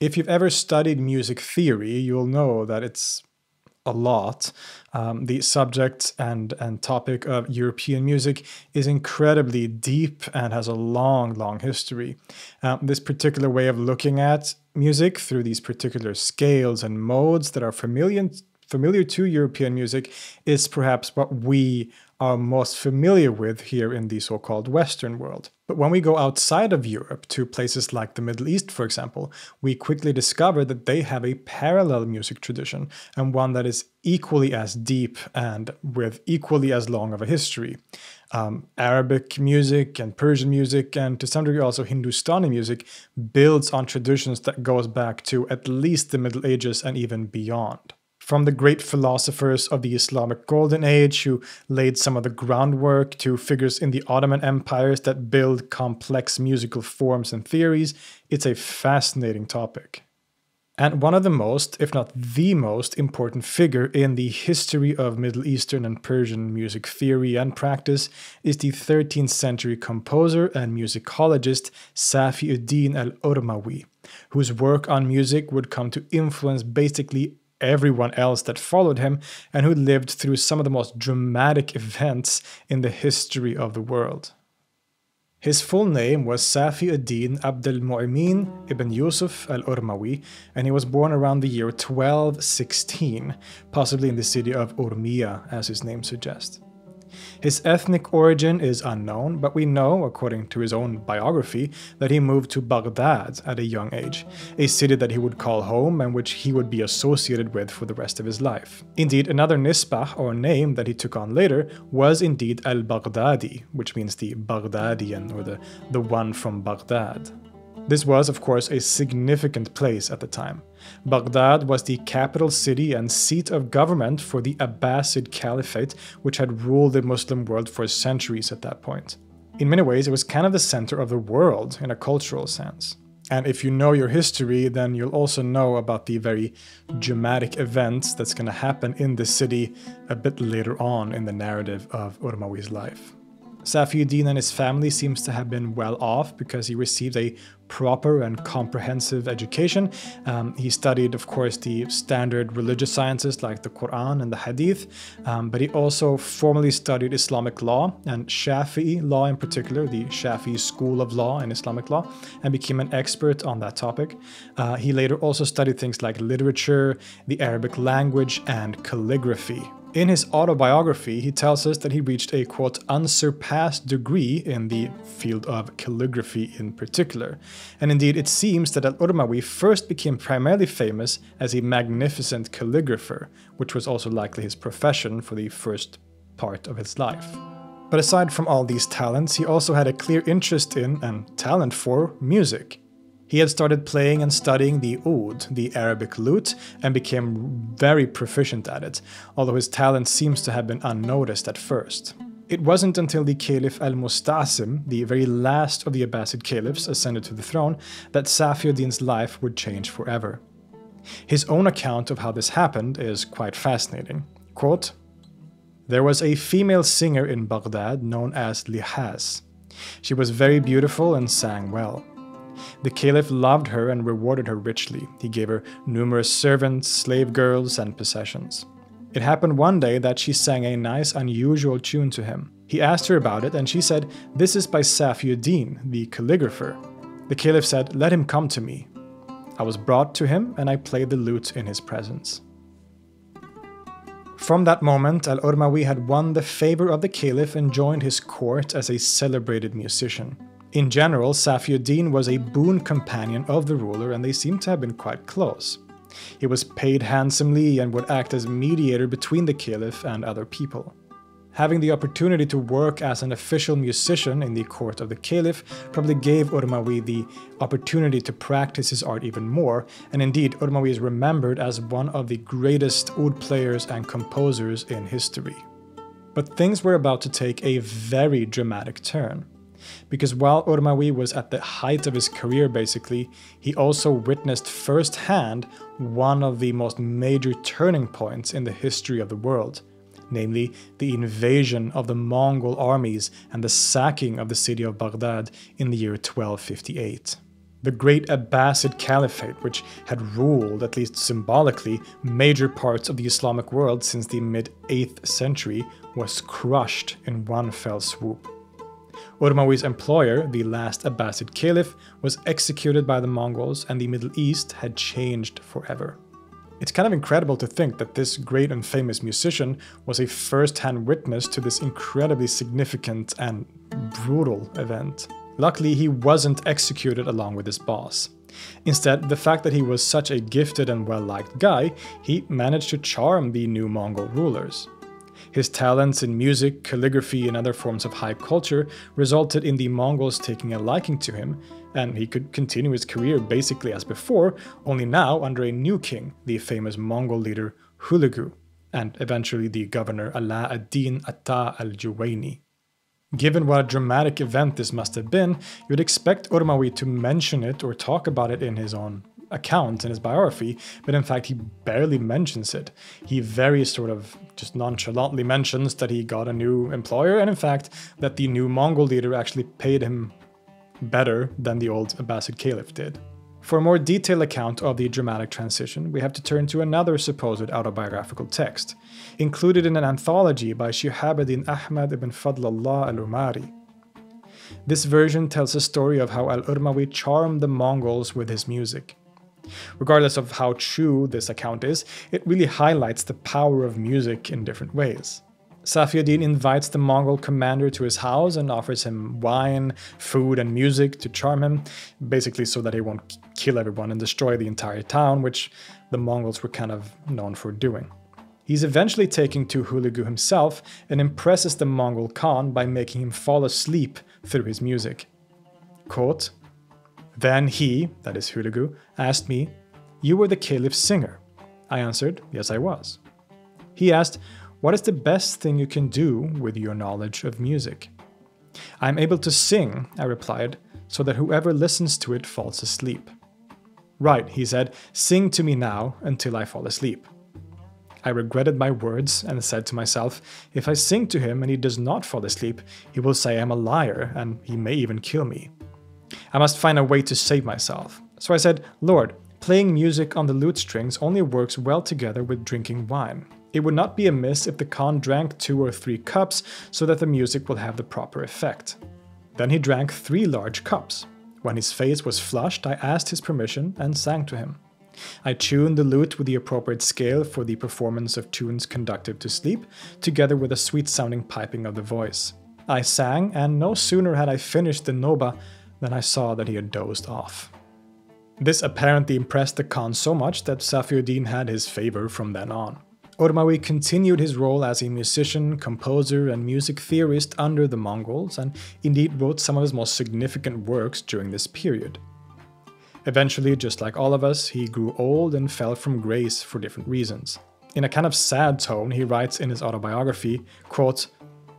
If you've ever studied music theory, you'll know that it's a lot. Um, the subject and, and topic of European music is incredibly deep and has a long, long history. Um, this particular way of looking at music through these particular scales and modes that are familiar, familiar to European music is perhaps what we are most familiar with here in the so called Western world. But when we go outside of Europe to places like the Middle East, for example, we quickly discover that they have a parallel music tradition and one that is equally as deep and with equally as long of a history. Um, Arabic music and Persian music, and to some degree also Hindustani music, builds on traditions that goes back to at least the Middle Ages and even beyond from the great philosophers of the Islamic Golden Age who laid some of the groundwork to figures in the Ottoman empires that build complex musical forms and theories, it's a fascinating topic. And one of the most, if not the most, important figure in the history of Middle Eastern and Persian music theory and practice is the 13th century composer and musicologist Safiuddin al-Urmawi, whose work on music would come to influence basically everyone else that followed him and who lived through some of the most dramatic events in the history of the world. His full name was Safi ad-Din Abd al-Mu'min ibn Yusuf al-Urmawi, and he was born around the year 1216, possibly in the city of Urmiya, as his name suggests. His ethnic origin is unknown, but we know, according to his own biography, that he moved to Baghdad at a young age, a city that he would call home and which he would be associated with for the rest of his life. Indeed, another nisbah or name that he took on later was indeed al-Baghdadi, which means the Baghdadian or the, the one from Baghdad. This was, of course, a significant place at the time. Baghdad was the capital city and seat of government for the Abbasid Caliphate, which had ruled the Muslim world for centuries at that point. In many ways, it was kind of the center of the world in a cultural sense. And if you know your history, then you'll also know about the very dramatic events that's going to happen in the city a bit later on in the narrative of Urmawi's life. Safiuddin and his family seems to have been well off because he received a proper and comprehensive education. Um, he studied, of course, the standard religious sciences like the Quran and the Hadith, um, but he also formally studied Islamic law and Shafi'i law in particular, the Shafi'i school of law in Islamic law, and became an expert on that topic. Uh, he later also studied things like literature, the Arabic language, and calligraphy. In his autobiography, he tells us that he reached a quote unsurpassed degree in the field of calligraphy in particular. And indeed, it seems that Al Urmawi first became primarily famous as a magnificent calligrapher, which was also likely his profession for the first part of his life. But aside from all these talents, he also had a clear interest in and talent for music. He had started playing and studying the oud, the Arabic lute, and became very proficient at it, although his talent seems to have been unnoticed at first. It wasn't until the Caliph al-Mustasim, the very last of the Abbasid caliphs, ascended to the throne, that Safiuddin's life would change forever. His own account of how this happened is quite fascinating. Quote, There was a female singer in Baghdad known as Lihaz. She was very beautiful and sang well. The caliph loved her and rewarded her richly. He gave her numerous servants, slave girls, and possessions. It happened one day that she sang a nice, unusual tune to him. He asked her about it, and she said, This is by Safiuddin, the calligrapher. The caliph said, Let him come to me. I was brought to him, and I played the lute in his presence. From that moment, Al Urmawi had won the favor of the caliph and joined his court as a celebrated musician. In general, Safiuddin was a boon companion of the ruler and they seem to have been quite close. He was paid handsomely and would act as mediator between the caliph and other people. Having the opportunity to work as an official musician in the court of the caliph probably gave Urmawi the opportunity to practice his art even more, and indeed, Urmawi is remembered as one of the greatest oud players and composers in history. But things were about to take a very dramatic turn because while Urmawi was at the height of his career basically, he also witnessed firsthand one of the most major turning points in the history of the world, namely the invasion of the Mongol armies and the sacking of the city of Baghdad in the year 1258. The great Abbasid Caliphate, which had ruled, at least symbolically, major parts of the Islamic world since the mid 8th century, was crushed in one fell swoop. Urmawi's employer, the last Abbasid caliph, was executed by the Mongols, and the Middle East had changed forever. It's kind of incredible to think that this great and famous musician was a first hand witness to this incredibly significant and brutal event. Luckily, he wasn't executed along with his boss. Instead, the fact that he was such a gifted and well liked guy, he managed to charm the new Mongol rulers. His talents in music, calligraphy, and other forms of high culture resulted in the Mongols taking a liking to him, and he could continue his career basically as before, only now under a new king, the famous Mongol leader Hulagu, and eventually the governor Ala ad-Din Atta al-Juwayni. Given what a dramatic event this must have been, you'd expect Urmawi to mention it or talk about it in his own account in his biography, but in fact he barely mentions it. He very sort of just nonchalantly mentions that he got a new employer, and in fact that the new Mongol leader actually paid him better than the old Abbasid Caliph did. For a more detailed account of the dramatic transition, we have to turn to another supposed autobiographical text, included in an anthology by Shihabuddin Ahmad ibn Fadlallah al-Umari. This version tells a story of how al-Urmawi charmed the Mongols with his music. Regardless of how true this account is, it really highlights the power of music in different ways. Safiuddin invites the Mongol commander to his house and offers him wine, food, and music to charm him, basically so that he won't kill everyone and destroy the entire town, which the Mongols were kind of known for doing. He's eventually taken to Hulagu himself and impresses the Mongol Khan by making him fall asleep through his music. Quote, then he, that is Hulagu, asked me, You were the caliph's singer. I answered, Yes, I was. He asked, what is the best thing you can do with your knowledge of music? I am able to sing, I replied, so that whoever listens to it falls asleep. Right, he said, sing to me now until I fall asleep. I regretted my words and said to myself, if I sing to him and he does not fall asleep, he will say I am a liar and he may even kill me. I must find a way to save myself. So I said, Lord, playing music on the lute strings only works well together with drinking wine. It would not be amiss if the Khan drank two or three cups so that the music will have the proper effect. Then he drank three large cups. When his face was flushed, I asked his permission and sang to him. I tuned the lute with the appropriate scale for the performance of tunes conductive to sleep, together with a sweet sounding piping of the voice. I sang, and no sooner had I finished the Noba than I saw that he had dozed off. This apparently impressed the Khan so much that Safiuddin had his favor from then on. Urmawi continued his role as a musician, composer, and music theorist under the Mongols, and indeed wrote some of his most significant works during this period. Eventually, just like all of us, he grew old and fell from grace for different reasons. In a kind of sad tone, he writes in his autobiography, quote,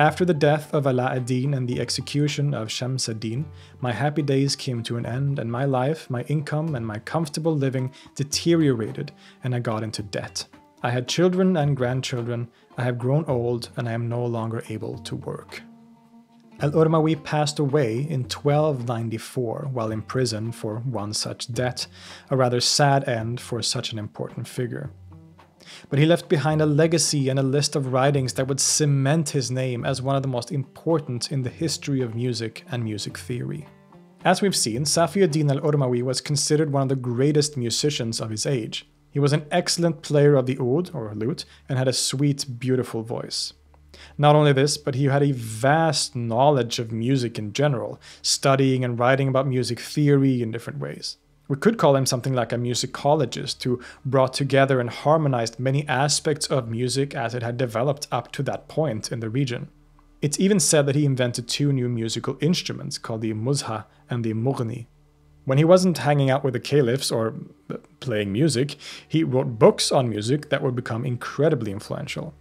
After the death of Ala ad-Din and the execution of Shams ad-Din, my happy days came to an end and my life, my income, and my comfortable living deteriorated and I got into debt. I had children and grandchildren, I have grown old, and I am no longer able to work. Al Urmawi passed away in 1294 while in prison for one such debt, a rather sad end for such an important figure. But he left behind a legacy and a list of writings that would cement his name as one of the most important in the history of music and music theory. As we've seen, Safiuddin al Urmawi was considered one of the greatest musicians of his age. He was an excellent player of the oud, or lute, and had a sweet, beautiful voice. Not only this, but he had a vast knowledge of music in general, studying and writing about music theory in different ways. We could call him something like a musicologist who brought together and harmonized many aspects of music as it had developed up to that point in the region. It's even said that he invented two new musical instruments called the nuzha and the mughni, when he wasn't hanging out with the caliphs or uh, playing music, he wrote books on music that would become incredibly influential.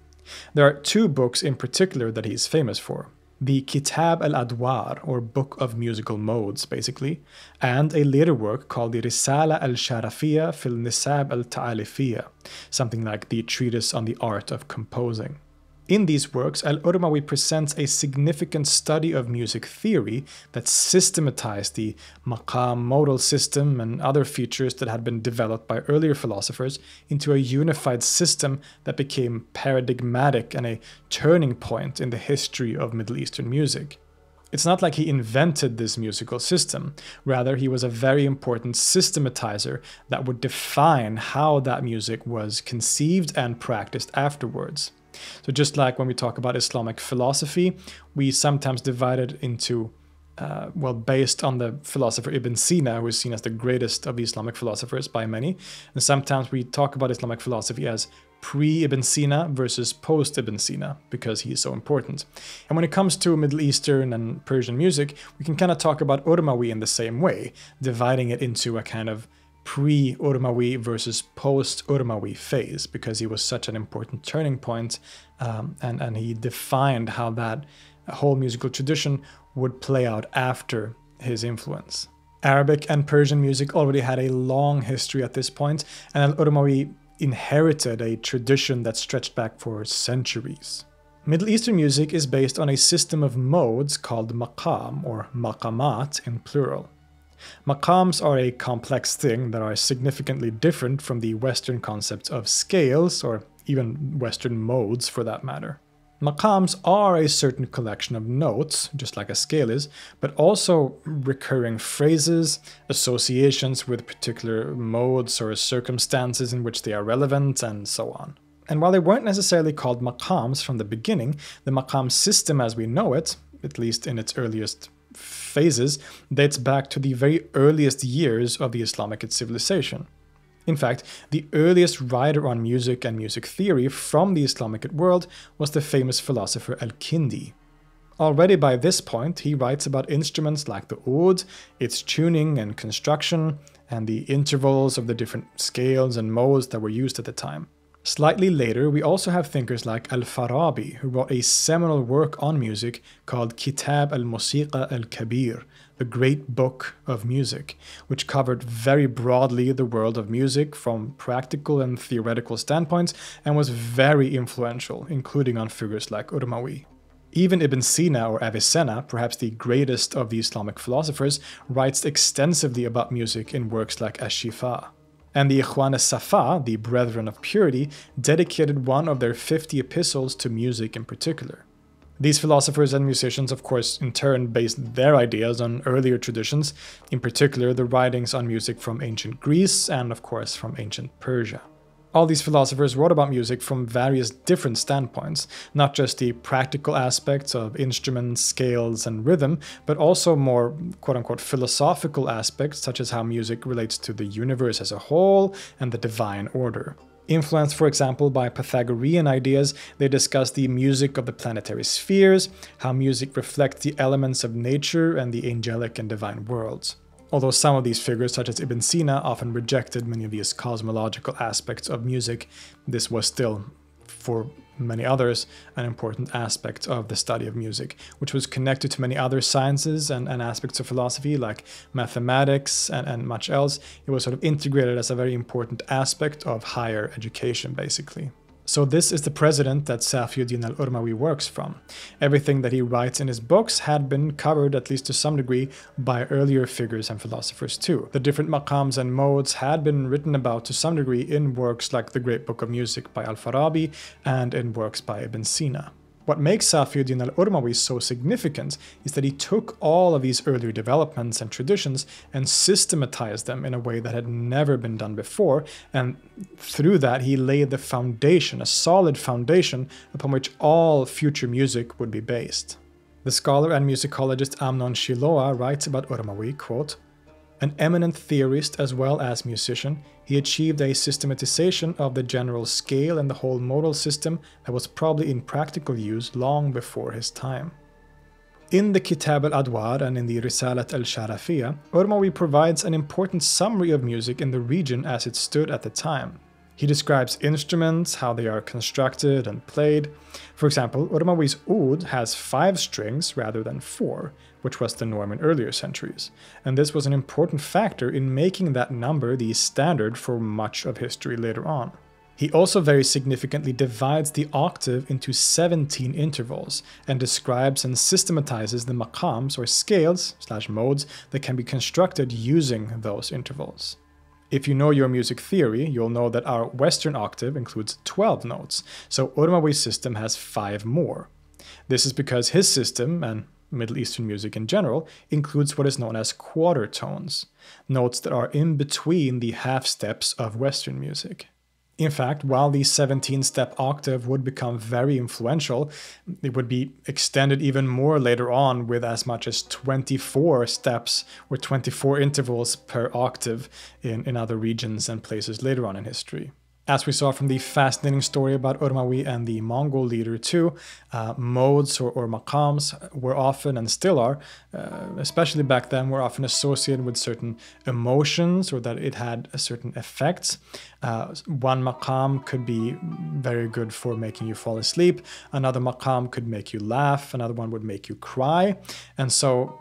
There are two books in particular that he is famous for the Kitab al Adwar, or Book of Musical Modes, basically, and a later work called the Risala al Sharafiya fil Nisab al Ta'alifiyya, something like the Treatise on the Art of Composing. In these works, Al Urmawi presents a significant study of music theory that systematized the maqam modal system and other features that had been developed by earlier philosophers into a unified system that became paradigmatic and a turning point in the history of Middle Eastern music. It's not like he invented this musical system. Rather, he was a very important systematizer that would define how that music was conceived and practiced afterwards. So, just like when we talk about Islamic philosophy, we sometimes divide it into, uh, well, based on the philosopher Ibn Sina, who is seen as the greatest of the Islamic philosophers by many. And sometimes we talk about Islamic philosophy as pre Ibn Sina versus post Ibn Sina because he is so important. And when it comes to Middle Eastern and Persian music, we can kind of talk about Urmawi in the same way, dividing it into a kind of pre Urmawi versus post Urmawi phase because he was such an important turning point, um, and, and he defined how that whole musical tradition would play out after his influence. Arabic and Persian music already had a long history at this point, and Al Urmawi inherited a tradition that stretched back for centuries. Middle Eastern music is based on a system of modes called maqam or maqamat in plural. Maqams are a complex thing that are significantly different from the Western concept of scales, or even Western modes for that matter. Maqams are a certain collection of notes, just like a scale is, but also recurring phrases, associations with particular modes or circumstances in which they are relevant, and so on. And while they weren't necessarily called maqams from the beginning, the maqam system as we know it, at least in its earliest phases, dates back to the very earliest years of the Islamic civilization. In fact, the earliest writer on music and music theory from the Islamic world was the famous philosopher Al Kindi. Already by this point, he writes about instruments like the oud, its tuning and construction, and the intervals of the different scales and modes that were used at the time. Slightly later, we also have thinkers like Al Farabi, who wrote a seminal work on music called Kitab al Musiqa al Kabir, the Great Book of Music, which covered very broadly the world of music from practical and theoretical standpoints and was very influential, including on figures like Urmawi. Even Ibn Sina or Avicenna, perhaps the greatest of the Islamic philosophers, writes extensively about music in works like Ash-Shifa. And the Ikhwan as-Safa, the Brethren of Purity, dedicated one of their 50 epistles to music in particular. These philosophers and musicians, of course, in turn based their ideas on earlier traditions, in particular the writings on music from ancient Greece and, of course, from ancient Persia. All these philosophers wrote about music from various different standpoints, not just the practical aspects of instruments, scales, and rhythm, but also more quote unquote philosophical aspects, such as how music relates to the universe as a whole and the divine order. Influenced, for example, by Pythagorean ideas, they discuss the music of the planetary spheres, how music reflects the elements of nature and the angelic and divine worlds. Although some of these figures, such as Ibn Sina, often rejected many of these cosmological aspects of music, this was still, for many others, an important aspect of the study of music, which was connected to many other sciences and, and aspects of philosophy like mathematics and, and much else. It was sort of integrated as a very important aspect of higher education, basically. So this is the president that Safiuddin al-Urmawi works from. Everything that he writes in his books had been covered, at least to some degree, by earlier figures and philosophers too. The different maqams and modes had been written about to some degree in works like the Great Book of Music by al-Farabi and in works by Ibn Sina. What makes Safiuddin al-Urmawi so significant is that he took all of these earlier developments and traditions and systematized them in a way that had never been done before, and through that he laid the foundation, a solid foundation upon which all future music would be based. The scholar and musicologist Amnon Shiloah writes about Urmawi, quote, an eminent theorist as well as musician, he achieved a systematization of the general scale and the whole modal system that was probably in practical use long before his time. In the Kitab al-Adwar and in the Risalat al-Sharafiyya, Urmawi provides an important summary of music in the region as it stood at the time. He describes instruments, how they are constructed and played. For example, Urmawi's oud has five strings rather than four, which was the norm in earlier centuries, and this was an important factor in making that number the standard for much of history later on. He also very significantly divides the octave into 17 intervals and describes and systematizes the maqams or scales slash modes that can be constructed using those intervals. If you know your music theory, you'll know that our Western octave includes 12 notes, so Urmawi's system has 5 more. This is because his system, and Middle Eastern music in general, includes what is known as quarter tones, notes that are in between the half steps of Western music. In fact, while the 17 step octave would become very influential, it would be extended even more later on with as much as 24 steps or 24 intervals per octave in, in other regions and places later on in history. As we saw from the fascinating story about Urmawi and the Mongol leader too, uh, modes or, or maqams were often and still are, uh, especially back then, were often associated with certain emotions or that it had a certain effects. Uh, one maqam could be very good for making you fall asleep. Another maqam could make you laugh. Another one would make you cry. And so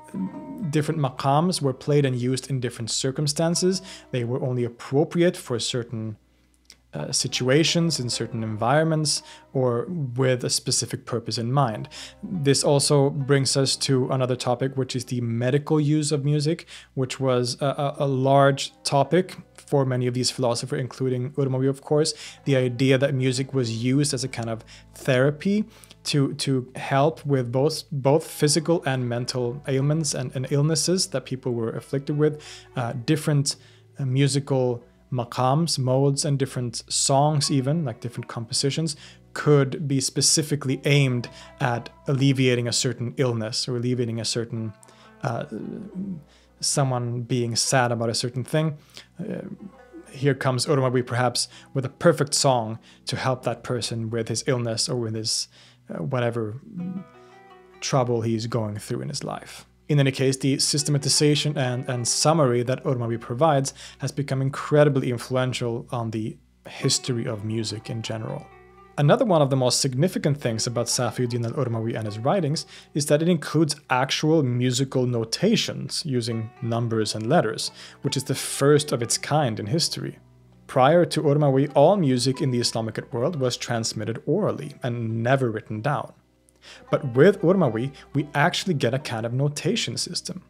different maqams were played and used in different circumstances. They were only appropriate for certain uh, situations, in certain environments, or with a specific purpose in mind. This also brings us to another topic, which is the medical use of music, which was a, a large topic for many of these philosophers, including Urmawi, of course. The idea that music was used as a kind of therapy to to help with both both physical and mental ailments and, and illnesses that people were afflicted with, uh, different uh, musical maqams, modes, and different songs, even like different compositions, could be specifically aimed at alleviating a certain illness or alleviating a certain uh, someone being sad about a certain thing. Uh, here comes Urmawi perhaps with a perfect song to help that person with his illness or with his uh, whatever trouble he's going through in his life. In any case, the systematization and, and summary that Urmawi provides has become incredibly influential on the history of music in general. Another one of the most significant things about Safiuddin al-Urmawi and his writings is that it includes actual musical notations using numbers and letters, which is the first of its kind in history. Prior to Urmawi, all music in the Islamic world was transmitted orally and never written down. But with Urmawi, we actually get a kind of notation system,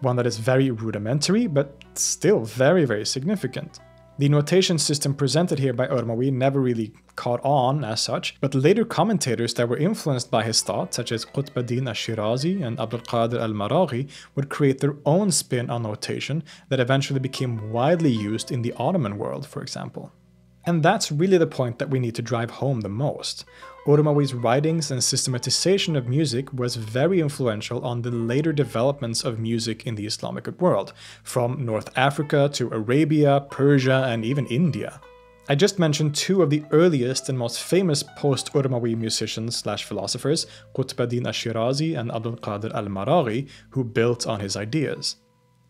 one that is very rudimentary, but still very, very significant. The notation system presented here by Urmawi never really caught on as such, but later commentators that were influenced by his thought, such as Qutb al-Shirazi and Abdul Qadir al-Maraghi, would create their own spin on notation that eventually became widely used in the Ottoman world, for example. And that's really the point that we need to drive home the most. Urmawi's writings and systematization of music was very influential on the later developments of music in the Islamic world, from North Africa to Arabia, Persia, and even India. I just mentioned two of the earliest and most famous post-Urmawi musicians slash philosophers, Qutb al-Shirazi and Abdul Qadir al-Maraghi, who built on his ideas.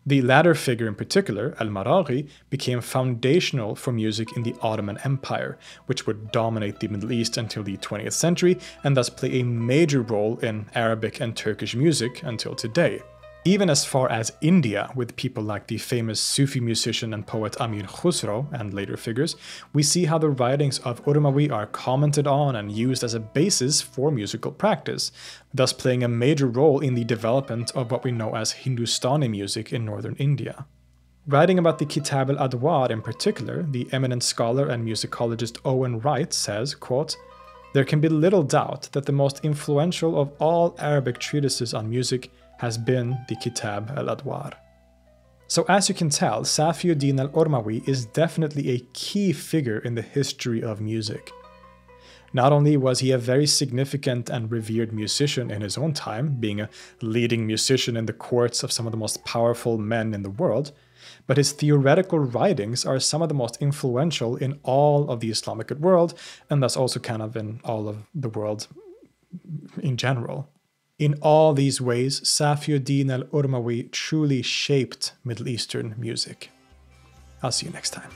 The latter figure in particular, al-Maraghi, became foundational for music in the Ottoman Empire, which would dominate the Middle East until the 20th century and thus play a major role in Arabic and Turkish music until today even as far as India, with people like the famous Sufi musician and poet Amir Khusro and later figures, we see how the writings of Urmawi are commented on and used as a basis for musical practice, thus playing a major role in the development of what we know as Hindustani music in northern India. Writing about the Kitab al-Adwar in particular, the eminent scholar and musicologist Owen Wright says, quote, There can be little doubt that the most influential of all Arabic treatises on music has been the Kitab al-Adwar. So as you can tell, Safiuddin al-Urmawi is definitely a key figure in the history of music. Not only was he a very significant and revered musician in his own time, being a leading musician in the courts of some of the most powerful men in the world, but his theoretical writings are some of the most influential in all of the Islamic world, and thus also kind of in all of the world in general. In all these ways, Safiuddin al-Urmawi truly shaped Middle Eastern music. I'll see you next time.